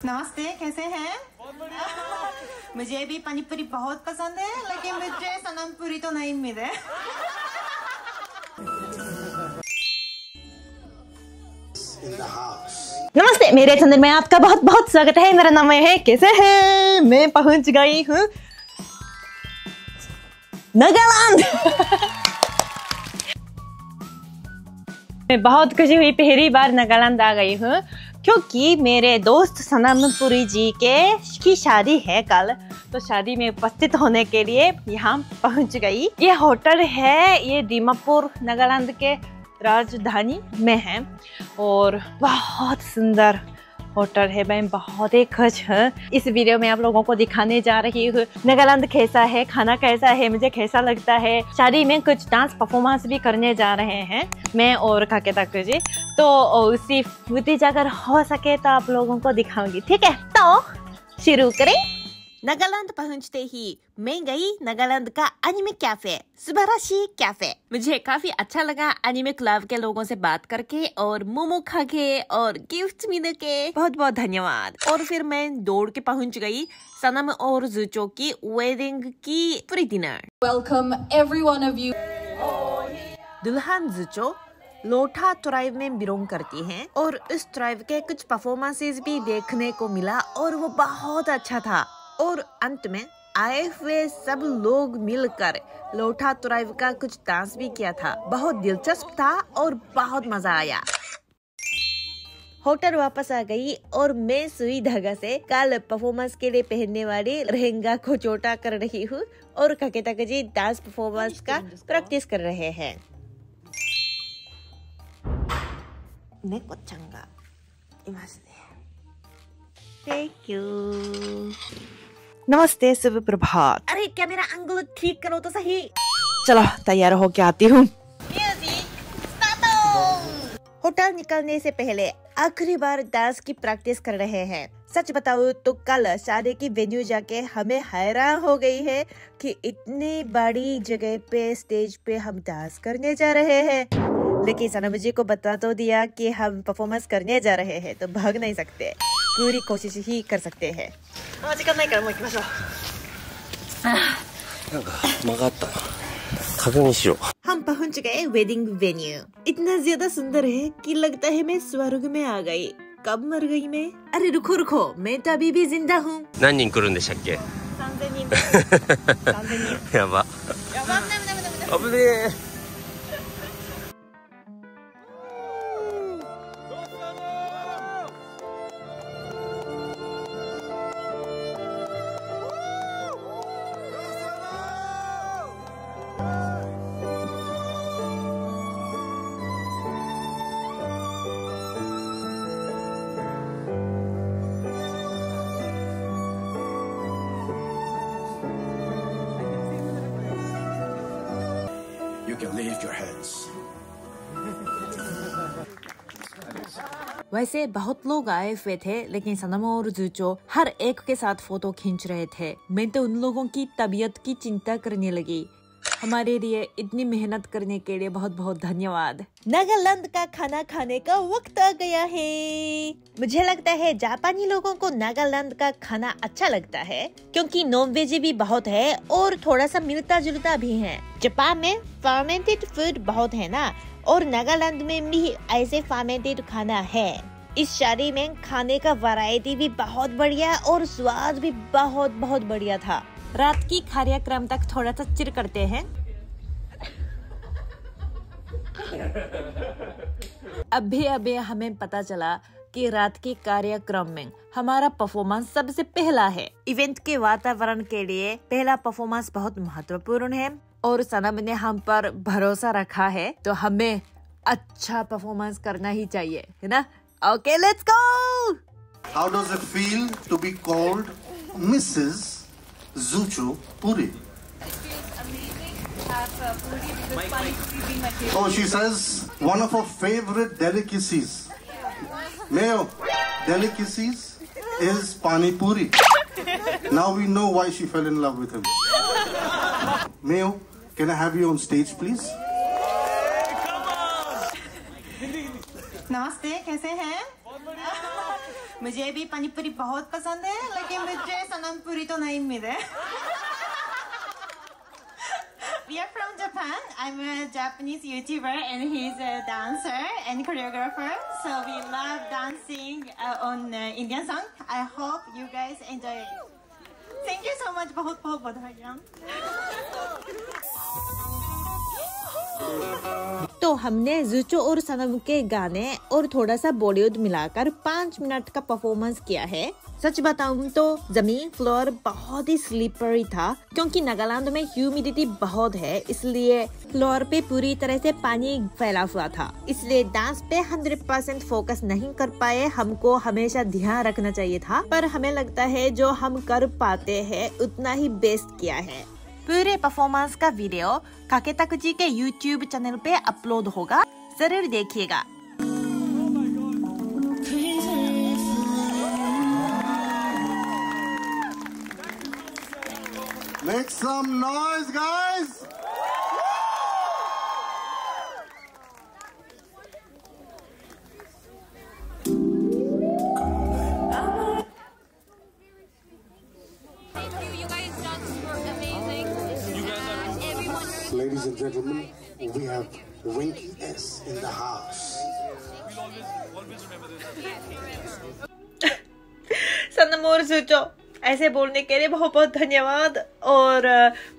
नमस्ते कैसे हैं? मुझे भी पानीपुरी बहुत पसंद है लेकिन मुझे सनम पूरी तो नहीं मिले नमस्ते मेरे चैनल में आपका बहुत बहुत स्वागत है। मेरा नाम है कैसे हैं? मैं पहुँच गई हूँ। नागालैंड। मैं बहुत खुशी हुई पहली बार नागालैंड आ गई हूँ। क्योंकि मेरे दोस्त सनमपुरी जी के की शादी है कल तो शादी में उपस्थित होने के लिए यहाँ पहुँच गई। ये होटल है, ये दीमापुर नागालैंड के राजधानी में है और बहुत सुंदर होटल है, मैं बहुत ही खुश हूँ। इस वीडियो में आप लोगों को दिखाने जा रही हूँ नागालैंड कैसा है, खाना कैसा है, मुझे कैसा लगता है। शादी में कुछ डांस परफॉर्मेंस भी करने जा रहे हैं, मैं और काके ताकू जी। तो उसी फुटेज अगर हो सके तो आप लोगों को दिखाऊँगी, ठीक है? तो शुरू करें। नागालैंड पहुँचते ही मैं गई नागालैंड का एनिमे कैफ़े सुबराशी कैफ़े मुझे काफ़ी अच्छा लगा एनिमे क्लब के लोगों से बात करके और मोमो खा के और गिफ्ट मिल के बहुत बहुत धन्यवाद। और फिर मैं दौड़ के पहुँच गई सनम और जुचो की वेडिंग की pre dinner Welcome every one of you. दुल्हन जुचो लोठा ट्राइब में बिलोंग करती हैं और इस ट्राइब के कुछ परफॉर्मेंसेस भी देखने को मिला और वो बहुत अच्छा था। और अंत में आए हुए सब लोग मिलकर लोठा ट्राइब का कुछ डांस भी किया था बहुत दिलचस्प था और बहुत मजा आया होटल वापस आ गई और मैं सुई धागा से कल परफॉर्मेंस के लिए पहनने वाली लहंगा को छोटा कर रही हूँ और कके तक जी डांस परफॉर्मेंस का प्रैक्टिस कर रहे हैं नेको चंगा いますね Thank you नमस्ते शुभ प्रभात। अरे क्या मेरा अंगुल ठीक करो तो सही? चलो तैयार हो होके आती हूँ। होटल निकलने से पहले आखिरी बार डांस की प्रैक्टिस कर रहे हैं। सच बताओ तो कल शादी की वेन्यू जाके हमें हैरान हो गई है कि इतनी बड़ी जगह पे स्टेज पे हम डांस करने जा रहे हैं। लेकिन सनम जी को बता तो दिया कि हम परफॉर्मेंस करने जा रहे हैं तो भाग नहीं सकते। पूरी कोशिश ही कर सकते हैं あ時間ないからもう行きましょうなんか曲がったな確認しよう हम पहुंच गए वेडिंग वेन्यू इतना ज्यादा सुंदर है कि लगता है मैं स्वर्ग में आ गई कब मर गई मैं अरे रुको रुको मैं तो अभी भी जिंदा हूँ 何人来るんでしたっけ3000人3000人やばやば危ない危ない危ない危ない can leave your hands. वैसे बहुत लोग आए हुए थे, लेकिन सनम और जूचो हर एक के साथ फ़ोटो खींच रहे थे मैं तो उन लोगों की तबीयत की चिंता करने लगी हमारे लिए इतनी मेहनत करने के लिए बहुत बहुत धन्यवाद। नागालैंड का खाना खाने का वक्त आ गया है। मुझे लगता है जापानी लोगों को नागालैंड का खाना अच्छा लगता है, क्योंकि नॉन वेज भी बहुत है और थोड़ा सा मिलता जुलता भी है। जापान में फर्मेंटेड फ़ूड बहुत है ना, और नागालैंड में भी ऐसे फर्मेंटेड खाना है। इस शादी में खाने का वैरायटी भी बहुत बढ़िया और स्वाद भी बहुत बहुत बढ़िया था। रात की कार्यक्रम तक थोड़ा सा चिर करते हैं। अभी अभी हमें पता चला कि रात के कार्यक्रम में हमारा परफॉर्मेंस सबसे पहला है। इवेंट के वातावरण के लिए पहला परफॉर्मेंस बहुत महत्वपूर्ण है और सनम ने हम पर भरोसा रखा है तो हमें अच्छा परफॉर्मेंस करना ही चाहिए, है ना? Okay let's go How does it feel to be called Mrs. Zuchu Puri? Oh, she says one of her favorite delicacies. Mayo, delicacies is Pani Puri. Now we know why she fell in love with him. Mayo, can I have you on stage, please? नमस्ते कैसे हैं मुझे भी पानी पूरी बहुत पसंद है लेकिन मुझे सनम पूरी तो नहीं मिले We are from Japan. I'm a Japanese YouTuber and he's a dancer and choreographer. So we love dancing uh, on uh, Indian song. I hope you guys enjoy it. Thank you so much. बहुत बहुत बधाई तो हमने जुचो और सनम के गाने और थोड़ा सा बॉलीवुड मिलाकर पाँच मिनट का परफॉर्मेंस किया है। सच बताऊँ तो ज़मीन फ्लोर बहुत ही स्लीपरी था, क्योंकि नागालैंड में ह्यूमिडिटी बहुत है, इसलिए फ्लोर पे पूरी तरह से पानी फैला हुआ था। इसलिए डांस पे 100 परसेंट फोकस नहीं कर पाए, हमको हमेशा ध्यान रखना चाहिए था, पर हमें लगता है जो हम कर पाते हैं, उतना ही बेस्ट किया है। プーレパフォーマンスかビデオ、かけたくじけ YouTube チャンネルペアップロードほが、されるできが。Make some noise, guys! And gentlemen, we have Winky S in the house. सनम और सुचो ऐसे बोलने के लिए बहुत बहुत धन्यवाद और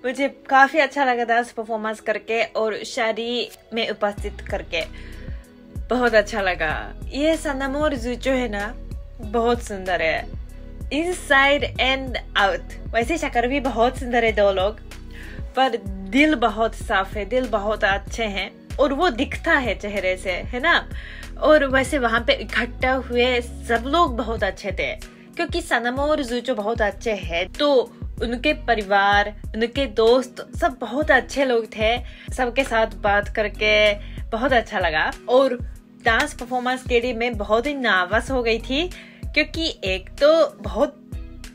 मुझे काफ़ी अच्छा लगा डांस परफॉर्मेंस करके और शादी में उपस्थित करके। बहुत अच्छा लगा। ये सनम और जुचो है ना बहुत सुंदर है। इनसाइड एंड आउट वैसे शक्कर भी बहुत सुंदर है दो लोग। पर दिल बहुत साफ़ है, दिल बहुत अच्छे हैं और वो दिखता है चेहरे से, है ना? और वैसे वहाँ पे इकट्ठा हुए सब लोग बहुत अच्छे थे, क्योंकि सनम और जूचो बहुत अच्छे हैं। तो उनके परिवार, उनके दोस्त सब बहुत अच्छे लोग थे, सबके साथ बात करके बहुत अच्छा लगा। और डांस परफॉर्मेंस के लिए मैं बहुत ही नर्वस हो गई थी, क्योंकि एक तो बहुत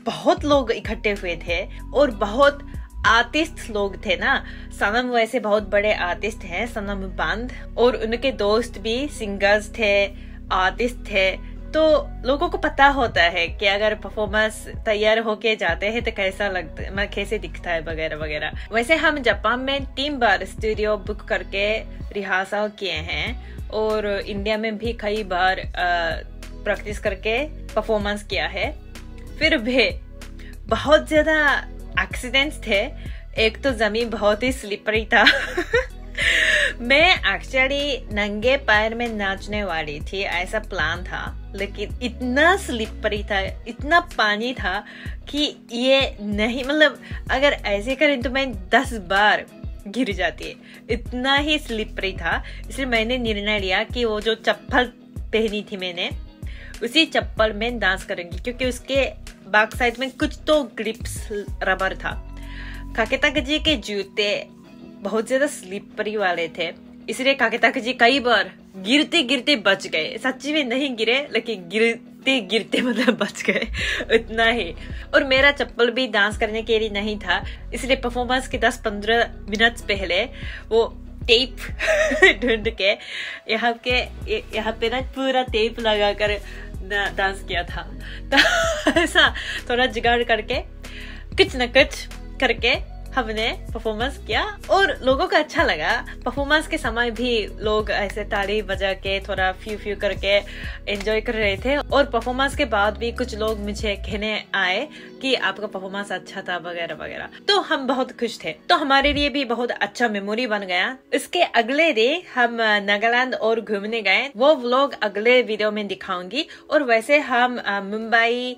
बहुत लोग इकट्ठे हुए थे और बहुत आर्टिस्ट लोग थे ना, सनम वैसे बहुत बड़े आर्टिस्ट हैं, सनम बाँध, और उनके दोस्त भी सिंगर्स थे, आर्टिस्ट थे। तो लोगों को पता होता है कि अगर परफॉर्मेंस तैयार होके जाते हैं तो कैसा लगता है मतलब कैसे दिखता है वगैरह वगैरह। वैसे हम जापान में तीन बार स्टूडियो बुक करके रिहर्सल किए हैं, और इंडिया में भी कई बार प्रैक्टिस करके परफॉर्मेंस किया है। फिर भी बहुत ज़्यादा एक्सीडेंट्स थे। एक तो ज़मीन बहुत ही स्लिपरी था। मैं एक्चुअली नंगे पैर में नाचने वाली थी, ऐसा प्लान था। लेकिन इतना स्लिपरी था, इतना पानी था कि ये नहीं मतलब अगर ऐसे करें तो मैं दस बार गिर जाती। है इतना ही स्लिपरी था। इसलिए मैंने निर्णय लिया कि वो जो चप्पल पहनी थी मैंने, उसी चप्पल में डांस करेंगी। क्योंकि उसके बैक साइड में कुछ तो ग्रिप्स रबर था। काकेताक जी के जूते बहुत ज़्यादा स्लिपरी वाले थे। इसलिए काकेताक जी कई बार गिरते गिरते बच गए। सच्ची में नहीं गिरे, लेकिन गिरते गिरते मतलब बच गए। उतना ही। और मेरा चप्पल भी डांस करने के लिए नहीं था। इसलिए परफॉर्मेंस के 10-15 मिनट पहले वो टेप ढूंढ के यहाँ के, यहाँ पे ना पूरा टेप लगा कर डांस किया था तो ऐसा थोड़ा जुगाड़ करके कुछ न कुछ करके हमने परफॉर्मेंस किया और लोगों को अच्छा लगा। परफॉर्मेंस के समय भी लोग ऐसे ताली बजा के, थोड़ा फ्यू फ्यू करके एंजॉय कर रहे थे। और परफॉर्मेंस के बाद भी कुछ लोग मुझे कहने आए कि आपका परफॉर्मेंस अच्छा था वगैरह वगैरह। तो हम बहुत खुश थे। तो हमारे लिए भी बहुत अच्छा मेमोरी बन गया। इसके अगले डे हम नागालैंड और घूमने गए। वो व्लॉग अगले वीडियो में दिखाऊँगी। और वैसे हम मुंबई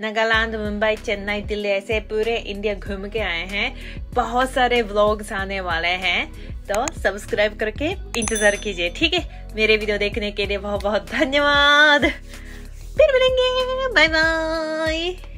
नागालैंड, मुंबई, चेन्नई, दिल्ली, ऐसे पूरे इंडिया घूम के आए हैं। बहुत सारे व्लॉग्स आने वाले हैं तो सब्सक्राइब करके इंतज़ार कीजिए, ठीक है? मेरे वीडियो देखने के लिए बहुत बहुत धन्यवाद। फिर मिलेंगे। Bye bye